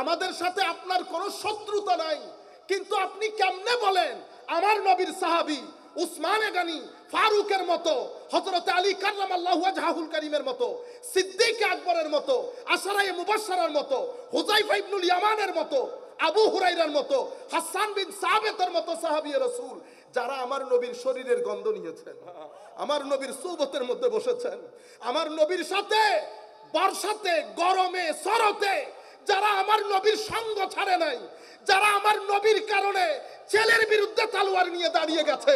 আমাদের সাথে আপনার কোনো শত্রুতা নাই। কিন্তু আপনি কেমনে বলেন, আমার নবীর সাহাবি উসমানে গানি ফারুকের মতো হজরত আলী কার্লাম আল্লাহ জাহুল করিমের মতো, সিদ্দিক আকবরের মতো আশারাই মুবাশশারার মতো হুজাইফা ইবনুল ইয়ামানের মতো, আবু হুরাইরার মতো, হাসান বিন সাবেতের মতো সাহাবী রসুল, যারা আমার নবীর শরীরের গন্ধ নিয়েছেন, আমার নবীর সুবতের মধ্যে বসেছেন, আমার নবীর সাথে বর্ষাতে গরমে শরতে যারা আমার নবীর সঙ্গ ছাড়ে নাই, যারা আমার নবীর কারণে ছেলের বিরুদ্ধে তালোয়ার নিয়ে দাঁড়িয়ে গেছে,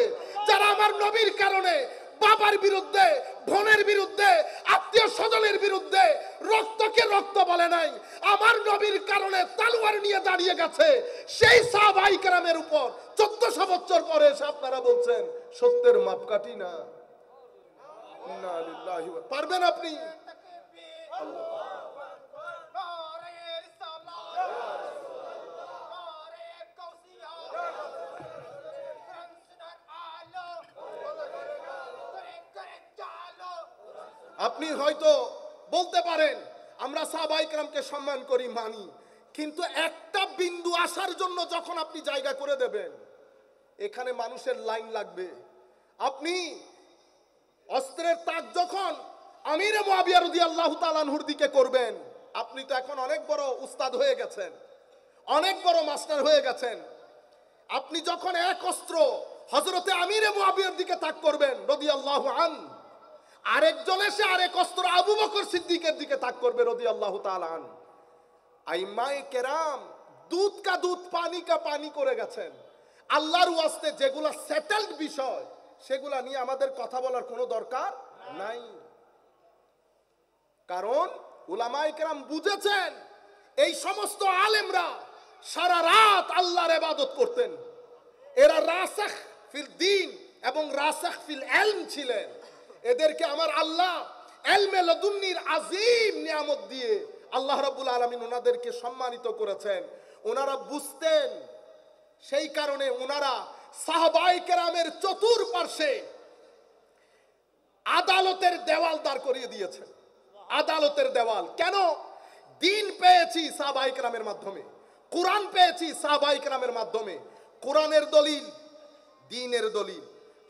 যারা আমার নবীর কারণে বাবার বিরুদ্ধে, বোনের বিরুদ্ধে, আত্মীয় স্বজনের বিরুদ্ধে রক্তকে রক্ত বলে নাই, আমার নবীর কারণে তালোয়ার নিয়ে দাঁড়িয়ে গেছে, সেই সাহাবাই কেরামের উপর চোদ্দশো বছর পরে এসে আপনারা বলছেন, সত্যের মাপকাঠি না। পারবেন আপনি? আপনি হয়তো বলতে পারেন, আমরা সাহবাইকরামকে সম্মান করি, মানি। কিন্তু একটা বিন্দু আসার জন্য যখন আপনি জায়গা করে দেবেন, এখানে মানুষের লাইন লাগবে। আপনি অস্ত্রের তাক যখন আমিরে মুয়াবিয়া রাদিয়াল্লাহু তাআলার দিকে করবেন, আপনি তো এখন অনেক বড় উস্তাদ হয়ে গেছেন, অনেক বড় মাস্টার হয়ে গেছেন। আপনি যখন এক অস্ত্র হজরতে আমিরে মুয়াবিয়ার দিকে তাক করবেন, রাদিয়াল্লাহু আন আরেকজন এসে আরেক অস্ত্র আবু বকর সিদ্দিকের দিকে তাক করবে রাদিয়াল্লাহু তাআলা আন আইমায়ে কেরাম দুধ কা দুধ, পানি কা পানি করে গেছেন। আল্লাহর ওয়াস্তে যেগুলা সেটেলড বিষয়, সেগুলা নিয়ে আমাদের কথা বলার কোনো দরকার নাই। কারণ উলামায়ে কেরাম বুঝেছেন, এই সমস্ত আলেমরা সারা রাত আল্লাহর ইবাদত করতেন। এরা রাসাখ ফিল দিন এবং রাসাখ ফিল এলম ছিলেন। এদেরকে আমার আল্লাহ এলমে আজিম নিয়ামত দিয়ে আল্লাহ রাব্বুল আলামিন ওনাদেরকে সম্মানিত করেছেন। ওনারা বুঝতেন সেই কারণে ওনারা সাহাবাই কেরামের চতুর্পার্শ্বে আদালতের দেওয়াল দাঁড় করিয়ে দিয়েছেন। আদালতের দেওয়াল। কেন? দিন পেয়েছি সাহাবাই কেরামের মাধ্যমে। কোরআন পেয়েছি সাহাবাই কেরামের মাধ্যমে। কোরআনের দলিল, দিনের দলিল,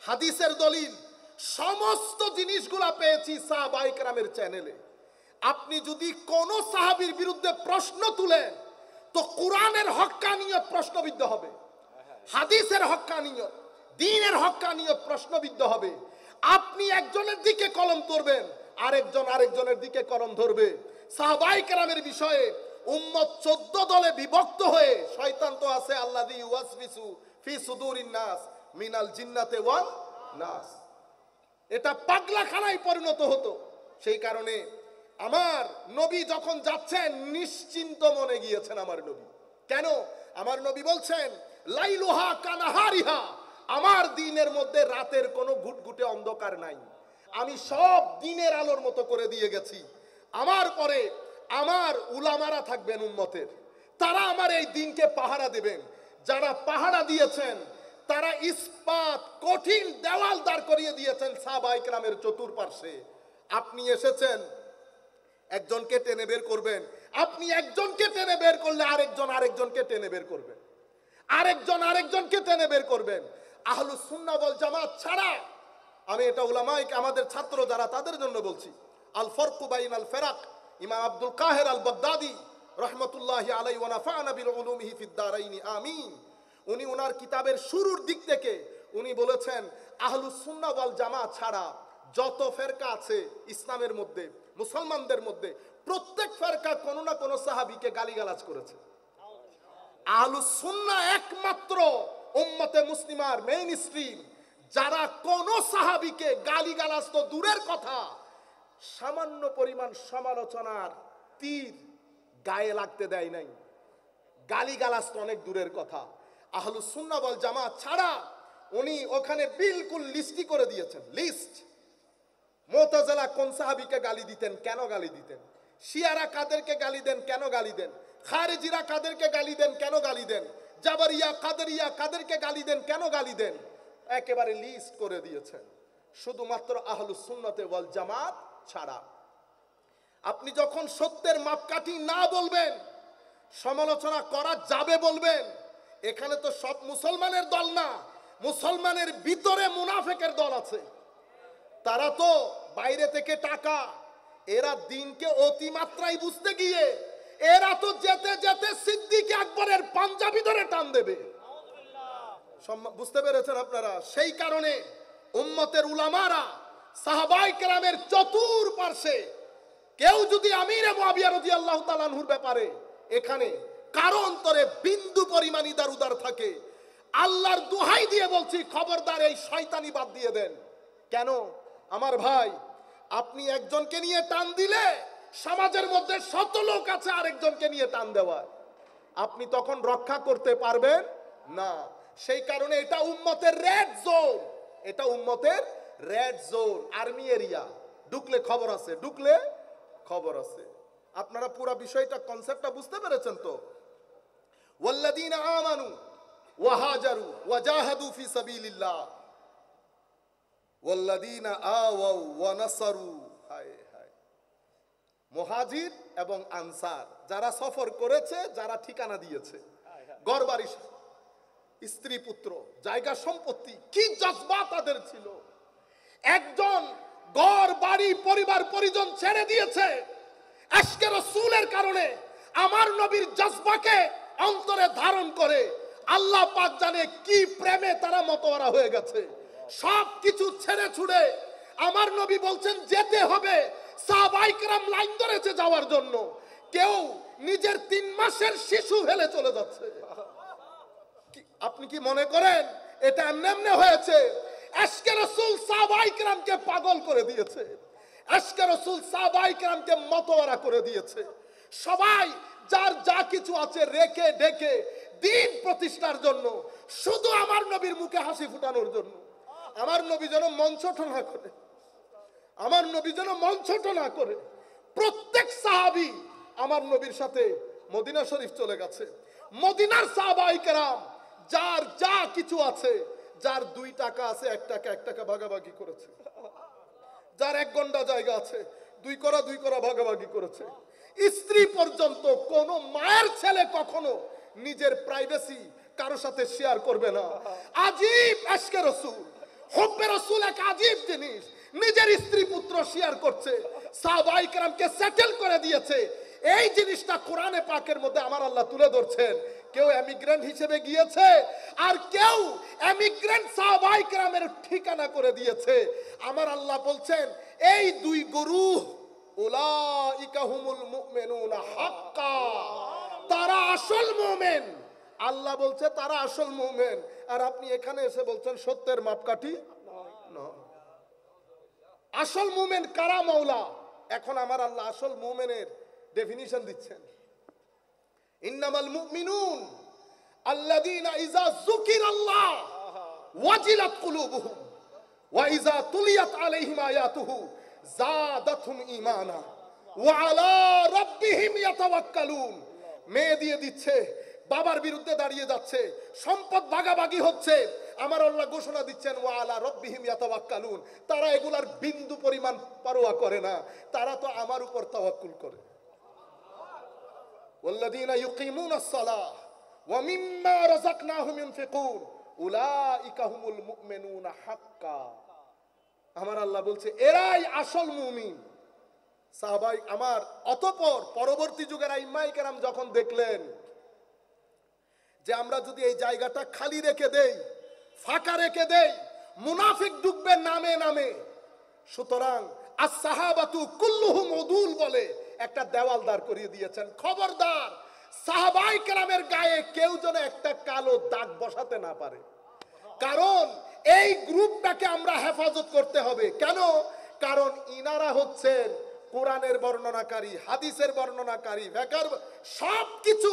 হাদিসের দলিল সমস্ত জিনিসগুলা পেয়েছি সাহাবাই কেরামের চ্যানেলে আপনি যদি কোন সাহাবীর বিরুদ্ধে প্রশ্ন তুলেন, তো কোরআনের হক্কানিয়ত প্রশ্নবিদ্ধ হবে, হাদিসের হক্কানিয়ত, দিনের হক্কানিয়ত প্রশ্নবিদ্ধ হবে। আপনি একজনের দিকে কলম ধরবেন, আরেকজন আরেকজনের দিকে কলম ধরবে। সাহাবাই কেরামের বিষয়ে উম্মত চোদ্দ দলে বিভক্ত হয়ে শয়তান তো আছে আল্লাহ ফি সুদুরিন নাস মিনাল জিন্নাতে ওয়াল নাস। এটা পাগলাখানায় পরিণত হতো। সেই কারণে আমার নবী যখন যাচ্ছেন, নিশ্চিন্ত মনে গিয়েছেন আমার নবী। কেন? আমার নবী বলছেন, লাইলুহা কানাহারিহা, আমার দিনের মধ্যে রাতের কোনো ঘুটঘুটে অন্ধকার নাই। আমি সব দিনের আলোর মতো করে দিয়ে গেছি। আমার পরে আমার উলামারা থাকবেন উম্মতের। তারা আমার এই দিনকে পাহারা দেবেন। যারা পাহারা দিয়েছেন তারা ইস্পাত কঠিন দেওয়াল দাঁড় করিয়ে দিয়েছেন সাহাবাইক রামের চতুর্পার্শ্বে। আপনি এসেছেন, একজনকে টেনে বের করবেন। আপনি একজনকে টেনে বের করলে আরেকজন আরেকজনকে টেনে বের করবেন। আরেকজন আরেকজনকে টেনে বের করবেন। আহলু সুন্না বল জামাত ছাড়া, আমি এটা উলামাইক আমাদের ছাত্র যারা তাদের জন্য বলছি, আল ফরকু বাইন আল ফেরাক, ইমাম আব্দুল কাহের আল বাগদাদি রহমতুল্লাহ আলাই ওয়া নাফা'না বিল উলুমিহি ফিদ দারাইনি, আমিন। উনি ওনার কিতাবের শুরুর দিক থেকে উনি বলেছেন আহলুস সুন্নাহ ওয়াল জামাত ছাড়া যত ফেরকা আছে ইসলামের মধ্যে, মুসলমানদের মধ্যে, প্রত্যেক ফেরকা কোনো না কোনো সাহাবীকে গালিগালাজ করেছে। আহলুস সুন্নাহ একমাত্র উম্মতে মুসলিমার মেইন স্ট্রিম যারা কোন সাহাবীকে গালিগালাজ তো দূরের কথা, সামান্য পরিমাণ সমালোচনার তীর গায়ে লাগতে দেয় নাই। গালিগালাজ তো অনেক দূরের কথা। আহলু সুন্না বল জামাত ছাড়া উনি ওখানে বিলকুল লিস্টি করে দিয়েছেন, লিস্ট। মোতাজেলা কোন সাহাবিকে গালি দিতেন, কেন গালি দিতেন? শিয়ারা কাদেরকে গালি দেন, কেন গালি দেন? খারেজিরা কাদেরকে গালি দেন, কেন গালি দেন? জাবারিয়া, কাদেরিয়া কাদেরকে গালি দেন, কেন গালি দেন? একেবারে লিস্ট করে দিয়েছেন। শুধুমাত্র আহলু সুন্নতে ওয়াল জামাত ছাড়া। আপনি যখন সত্যের মাপকাঠি না বলবেন, সমালোচনা করা যাবে বলবেন এখানে তো সব মুসলমানের দল না, মুসলমানের ভিতরে মুনাফেকের দল আছে। তারা তো বাইরে থেকে টাকা, এরা দিনকে অতিমাত্রায় বুঝতে গিয়ে, এরা তো যেতে যেতে সিদ্দিক আকবরের পাঞ্জাবি ধরে টান দেবে। বুঝতে পেরেছেন আপনারা? সেই কারণে উম্মতের উলামারা, সাহাবাই কেরামের চতুর পার্শ্বে, কেউ যদি আমির মুয়াবিয়া রাদিয়াল্লাহু তাআলার ব্যাপারে এখানে কারও অন্তরে বিন্দু পরিমাণ ইদার উদার থাকে? আল্লাহর দোহাই দিয়ে বলছি, খবরদার এই শয়তানি বাদ দিয়ে দেন। কেন? আমার ভাই, আপনি একজনকে নিয়ে টান দিলে সমাজের মধ্যে শত লোক আছে আরেকজনকে নিয়ে টান দেওয়ার। আপনি তখন রক্ষা করতে পারবেন? না। সেই কারণে এটা উম্মতের রেড জোন। এটা উম্মতের রেড জোন, আর্মি এরিয়া। ঢুকলে খবর আছে, ঢুকলে খবর আছে। আপনারা পুরো বিষয়টা কনসেপ্টটা বুঝতে পেরেছেন তো? ওয়াল্লাযীনা আমানু ওয়াহাজারু ওয়াজাহাদু ফি সাবিলিল্লাহ। ওয়াল্লাযীনা আওয়াউ ওয়া নাসারু। হায় হায়। মুহাজির এবং আনসার, যারা সফর করেছে, যারা ঠিকানা দিয়েছে। গড়বাড়ি স্ত্রী, পুত্র, জায়গা সম্পত্তি, কি জজবা তাদের ছিল? একজন গড় বাড়ি, পরিবার, পরিজন ছেড়ে দিয়েছে। আজকে রসুলের কারণে আমার নবীর জজবাকে অন্তরে ধারণ করে আল্লাহ পাক জানে কি প্রেমে তারা মতোয়ারা হয়ে গেছে। সব কিছু ছেড়ে ছুড়ে আমার নবী বলছেন, যেতে হবে সাহাবাইকরাম লাইন ধরেছে যাওয়ার জন্য। কেউ নিজের তিন মাসের শিশু ফেলে চলে যাচ্ছে। আপনি কি মনে করেন এটা এমনি হয়েছে? আজকে রসুল সাহবাইকরামকে পাগল করে দিয়েছে। আজকে রসুল সাহবাইকরামকে মতোয়ারা করে দিয়েছে। সবাই যার যা কিছু আছে রেখে ঢেকে দিন প্রতিষ্ঠার জন্য, শুধু আমার নবীর মুখে হাসি ফুটানোর জন্য। আমার নবী যেন মঞ্চঠ না করে। আমার নবী যেন মঞ্চট না করে। প্রত্যেক সাহাবি আমার নবীর সাথে মদিনা শরীফ চলে গেছে। মদিনার সাহাবাই কেরাম, যার যা কিছু আছে, যার দুই টাকা আছে, এক টাকা এক টাকা ভাগাভাগি করেছে। যার এক ঘণ্টা জায়গা আছে, দুই করা দুই করা ভাগাভাগি করেছে। স্ত্রী পর্যন্ত কোন মায়ের ছেলে কখনো নিজের প্রাইভেসি কারও সাথে শেয়ার করবে না। আজীব, আজকে রসুল। হব্বে রসুল এক আজীব জিনিস। নিজের স্ত্রী পুত্র শেয়ার করছে। সাহাবাই কেরামকে সেটেল করে দিয়েছে। এই জিনিসটা কোরআনে পাকের মধ্যে আমার আল্লাহ তুলে ধরছেন। কেউ এমিগ্রেন্ট হিসেবে গিয়েছে, আর কেউ এমিগ্রেন্ট সাহাবাই কেরামের ঠিকানা করে দিয়েছে। আমার আল্লাহ বলছেন, এই দুই গরু তারা আসল মুমিন। আল্লাহ বলছে, তারা আসল মুমিন। আর আপনি এখানে এসে বলছেন, সত্যের মাপকাঠি? আসল মুমেন কারা মৌলা এখন আমার আল্লাহ আসল মুমেনের ডেফিনিশন দিচ্ছেন। ইন্নামাল মুমিনুন আল্লাযীনা ইযা যুকিরাল্লাহ ওয়াজিলাত কুলুবুহুম ওয়া ইযা তুলিয়াত আলাইহিম আয়াতুহু। মেয়ে দিয়ে দিচ্ছে, বাবার বিরুদ্ধে দাঁড়িয়ে যাচ্ছে, সম্পদ ভাগাভাগি হচ্ছে। আমার আল্লাহ ঘোষণা দিচ্ছেন, ওয়া আলা রব্বিহিম তারা এগুলার বিন্দু পরিমাণ পারোয়া করে না। তারা তো আমার উপর তাওয়াক্কুল করে। ওয়াল্লাযীনা হাক্কা। আমার আল্লাহ বলছে, এরাই আসল মুমিন। সাহাবাই আমার, অতপর পরবর্তী যুগের কেরাম যখন দেখলেন যে আমরা যদি এই জায়গাটা খালি রেখে দেই, ফাঁকা রেখে দেই, মুনাফিক ডুববে নামে নামে, সুতরাং আর সাহাবাতু কুল্লুহুম উদুল বলে একটা দেওয়াল দাঁড় করিয়ে দিয়েছেন। খবরদার, সাহাবাই কেরামের গায়ে কেউ যেন একটা কালো দাগ বসাতে না পারে। কারণ এই গ্রুপটাকে আমরা হেফাজত করতে হবে। কেন? কারণ ইনারা হচ্ছেন কোরআনের বর্ণনাকারী, হাদিসের বর্ণনাকারী ভেকার সব কিছু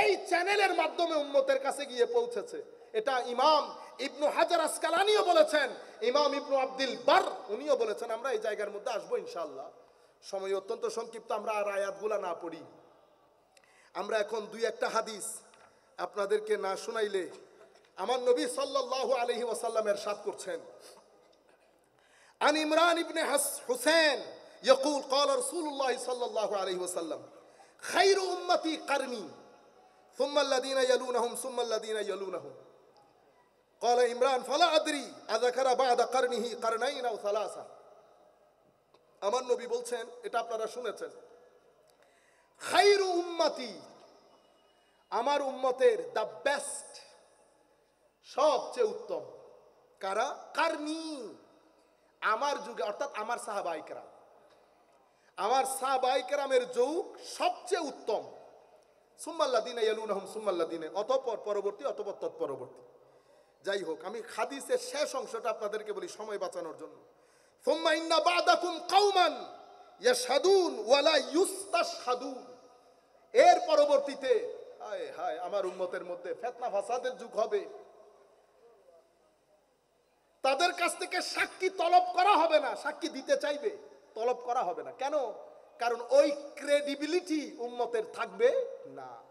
এই চ্যানেলের মাধ্যমে উম্মতের কাছে গিয়ে পৌঁছেছে। এটা ইমাম ইবনু হাজার আসকালানিও বলেছেন, ইমাম ইবনু আব্দুল বার উনিও বলেছেন, আমরা এই জায়গার মধ্যে আসব ইনশাল্লাহ সময় অত্যন্ত সংক্ষিপ্ত, আমরা আর আয়াতগুলা না পড়ি। আমরা এখন দুই একটা হাদিস আপনাদেরকে না শুনাইলে আমার নবী সাল্লাল্লাহু আলাইহি ওয়াসাল্লাম এরশাদ করছেন عن عمران بن حس- حسين يقول قال رسول الله صلى الله عليه وسلم خير أمتي قرني ثم الذين يلونهم ثم الذين يلونهم قال ইমরান فلا أدري أذكر بعد قرنه قرنين أو ثلاثة আমার নবী বলছেন এটা আপনারা শুনেছেন খাইরু উম্মতি আমার উম্মতের দ্য বেস্ট সবচেয়ে উত্তম। কারা? কারনি আমার যুগে, অর্থাৎ আমার সাহাবাইকরা আমার সাহাবাইকরামের যুগ সবচেয়ে উত্তম। সুম্মাল্লা দিনে এলুনহম সুম্মাল্লা দিনে অতপর পরবর্তী অতপর তৎপরবর্তী। যাই হোক, আমি হাদিসের শেষ অংশটা আপনাদেরকে বলি সময় বাঁচানোর জন্য। সুম্মা ইন্না বাদাকুম কাউমান ইয়াশহাদুন ওয়ালা ইউস্তাশহাদুন। এর পরবর্তীতে, হায় হায়, আমার উন্মতের মধ্যে ফেতনা ফাসাদের যুগ হবে। তাদের কাছ থেকে সাক্ষী তলব করা হবে না, সাক্ষী দিতে চাইবে, তলব করা হবে না। কেন? কারণ ওই ক্রেডিবিলিটি উম্মতের থাকবে না।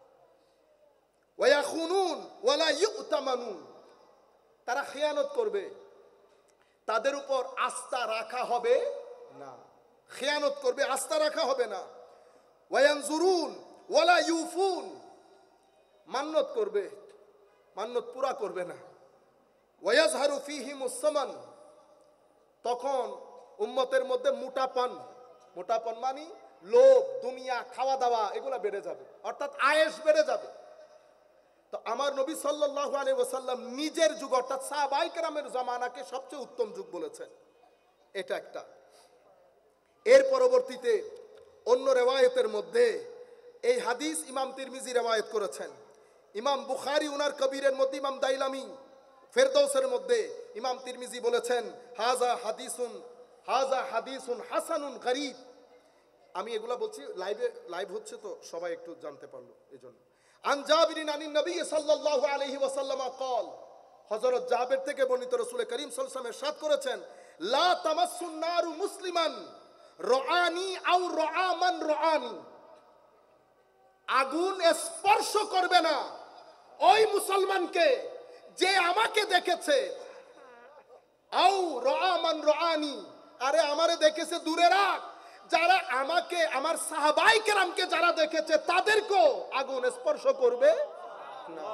ওয়া খুনুন ওয়ালা ইউতামানুন। তারা খেয়ানত করবে। তাদের উপর আস্থা রাখা হবে না। খেয়ানত করবে, আস্থা রাখা হবে না। ওয়ানজুরুন ওয়ালা ইউফুন। মান্নত করবে মান্নত পুরা করবে না। ওয়াজহারু ফিহিম উসমান তখন উম্মতের মধ্যে মোটাপন মোটাপন মানি লোভ, দুনিয়া খাওয়া দাওয়া এগুলা বেড়ে যাবে। অর্থাৎ আয়েস বেড়ে যাবে। তো আমার নবী সাল্লাল্লাহু আলাইহি ওয়াসাল্লাম নিজের যুগ, অর্থাৎ সাহাবাই কেরামের জমানাকে সবচেয়ে উত্তম যুগ বলেছেন এটা একটা। এর পরবর্তীতে অন্য রেওয়ায়েতের মধ্যে এই হাদিস ইমাম তিরমিজি রেওয়ায়েত করেছেন। ইমাম বুখারি উনার কবিরের মধ্যে ইমাম দাইলামি ফেরদৌসের মধ্যে ইমাম তিরমিজি বলেছেন, হাজা হাদিসুন হাজা হাদিসুন হাসানুন গরিব। আমি এগুলা বলছি লাইভে লাইভ হচ্ছে তো সবাই একটু জানতে পারল এই জন্য আনজাবিরিন আনিন নবী সাল্লাল্লাহু আলাইহি ওয়াসাল্লাম কল হযরত জাবের থেকে বর্ণিত রাসূল করিম সাল্লাল্লাহু আলাইহি সাদ করেছেন, লা তামাসসুন নারু মুসলিমান, রাআনি আও রাআমান রাআনি। আগুন স্পর্শ করবে না, ওই মুসলমানকে যে আমাকে দেখেছে। আও রান রানি আরে আমারে দেখেছে, দূরে রাখ। যারা আমাকে, আমার সাহাবাই কেরামকে যারা দেখেছে, তাদেরকেও আগুন স্পর্শ করবে? না